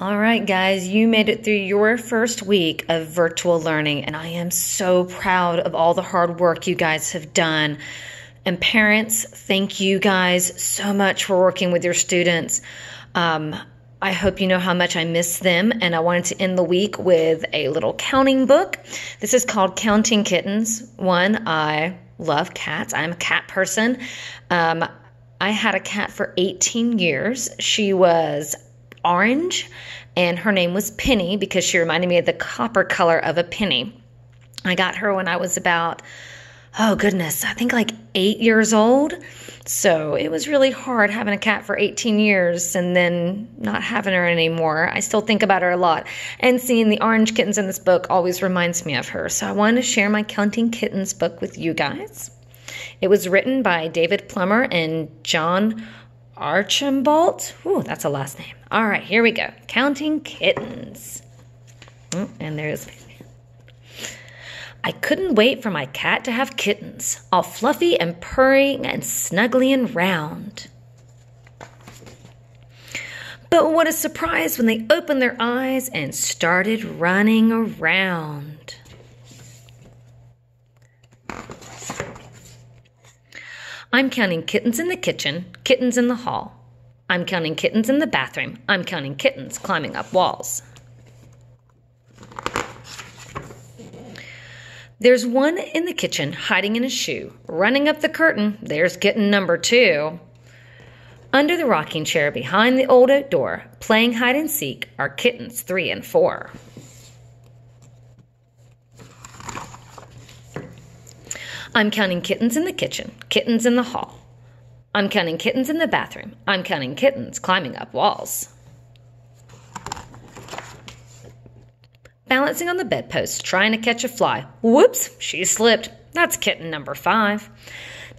All right, guys, you made it through your first week of virtual learning, and I am so proud of all the hard work you guys have done. And parents, thank you guys so much for working with your students. Um, I hope you know how much I miss them, and I wanted to end the week with a little counting book. This is called Counting Kittens. One, I love cats, I'm a cat person. Um, I had a cat for 18 years. She was orange, and her name was Penny because she reminded me of the copper color of a penny. I got her when I was about, oh goodness, I think like eight years old. So it was really hard having a cat for 18 years and then not having her anymore. I still think about her a lot. And seeing the orange kittens in this book always reminds me of her. So I wanted to share my Counting Kittens book with you guys. It was written by David Plummer and John Archambault. Ooh, that's a last name. All right, here we go. Counting kittens. Oh, and there's I couldn't wait for my cat to have kittens, all fluffy and purring and snuggly and round. But what a surprise when they opened their eyes and started running around. I'm counting kittens in the kitchen, kittens in the hall. I'm counting kittens in the bathroom. I'm counting kittens climbing up walls. There's one in the kitchen hiding in a shoe. Running up the curtain, there's kitten number two. Under the rocking chair behind the old oak door, playing hide and seek, are kittens three and four. I'm counting kittens in the kitchen, kittens in the hall. I'm counting kittens in the bathroom. I'm counting kittens climbing up walls. Balancing on the bedpost, trying to catch a fly. Whoops, she slipped. That's kitten number five.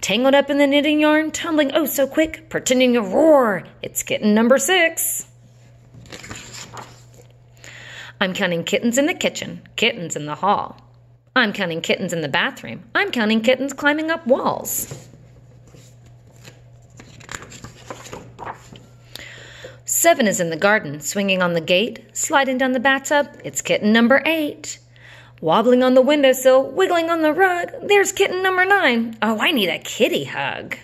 Tangled up in the knitting yarn, tumbling oh so quick, pretending to roar. It's kitten number six. I'm counting kittens in the kitchen, kittens in the hall. I'm counting kittens in the bathroom. I'm counting kittens climbing up walls. Seven is in the garden, swinging on the gate, sliding down the bathtub. It's kitten number eight. Wobbling on the windowsill, wiggling on the rug. There's kitten number nine. Oh, I need a kitty hug.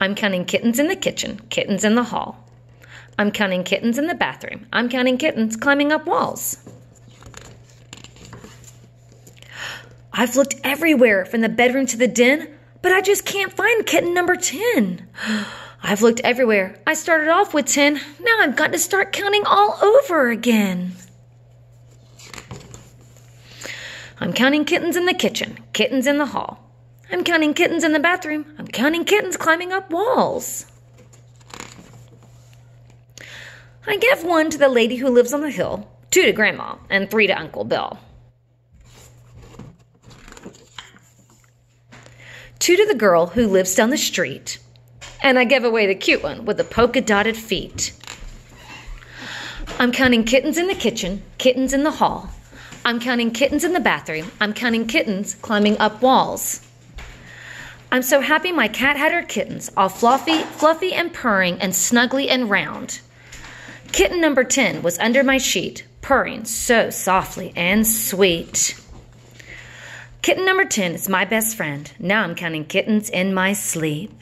I'm counting kittens in the kitchen, kittens in the hall. I'm counting kittens in the bathroom. I'm counting kittens climbing up walls. I've looked everywhere from the bedroom to the den, but I just can't find kitten number 10. I've looked everywhere. I started off with 10. Now I've got to start counting all over again. I'm counting kittens in the kitchen, kittens in the hall. I'm counting kittens in the bathroom. I'm counting kittens climbing up walls. I give one to the lady who lives on the hill, two to Grandma, and three to Uncle Bill. To the girl who lives down the street, and I give away the cute one with the polka dotted feet. I'm counting kittens in the kitchen, kittens in the hall. I'm counting kittens in the bathroom. I'm counting kittens climbing up walls. I'm so happy my cat had her kittens, all fluffy, fluffy and purring and snuggly and round. Kitten number 10 was under my sheet, purring so softly and sweet. Kitten number 10 is my best friend. Now I'm counting kittens in my sleep.